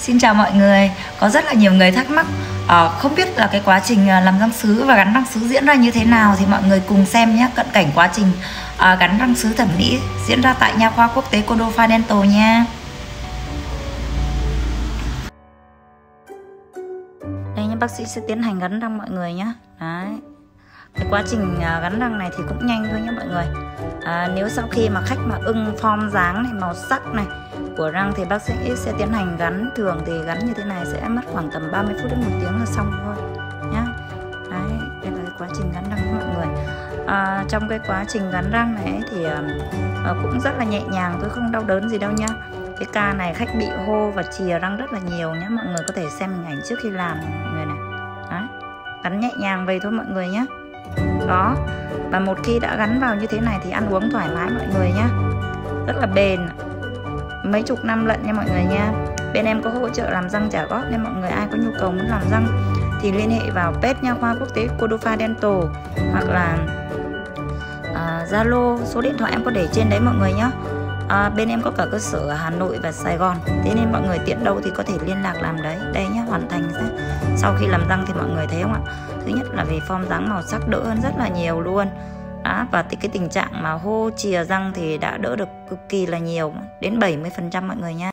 Xin chào mọi người. Có rất là nhiều người thắc mắc à, Không biết là cái quá trình ờ, làm răng sứ và gắn răng sứ diễn ra như thế nào Thì mọi người cùng xem nhé Cận cảnh quá trình à, gắn răng sứ thẩm mỹ Diễn ra tại nha khoa quốc tế Kodofa Dental nha. Đây nha bác sĩ sẽ tiến hành gắn răng mọi người nhé. Đấy cái quá trình à, gắn răng này thì cũng nhanh thôi nhé mọi người. À, nếu sau khi mà khách mà ưng form dáng này màu sắc này của răng thì bác sĩ sẽ tiến hành gắn thường thì gắn như thế này sẽ mất khoảng tầm 30 phút đến một tiếng là xong thôi nhá. Đấy đây là cái quá trình gắn răng của mọi người. À, trong cái quá trình gắn răng này thì à, ờ, cũng rất là nhẹ nhàng tôi không đau đớn gì đâu nhá. Cái ca này khách bị hô và chìa răng rất là nhiều nhé mọi người có thể xem hình ảnh trước khi làm mọi người này. Đấy gắn nhẹ nhàng vậy thôi mọi người nhé đó. Và một khi đã gắn vào như thế này thì ăn uống thoải mái mọi người nhé rất là bền. Mấy chục năm lận nha mọi người nha. Bên em có hỗ trợ làm răng trả góp nên mọi người ai có nhu cầu muốn làm răng thì liên hệ vào pet nha khoa quốc tế CODOFA Dental hoặc là à, Zalo uh, số điện thoại em có để trên đấy mọi người nhé à, bên em có cả cơ sở ở Hà Nội và Sài Gòn. Thế nên mọi người tiện đâu thì có thể liên lạc làm đấy. Đây nhé hoàn thành sau khi làm răng thì mọi người thấy không ạ? Thứ nhất là vì form dáng màu sắc đỡ hơn rất là nhiều luôn. Đó, và cái tình trạng mà hô chìa răng thì đã đỡ được cực kỳ là nhiều đến 70% mọi người nha.